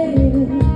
baby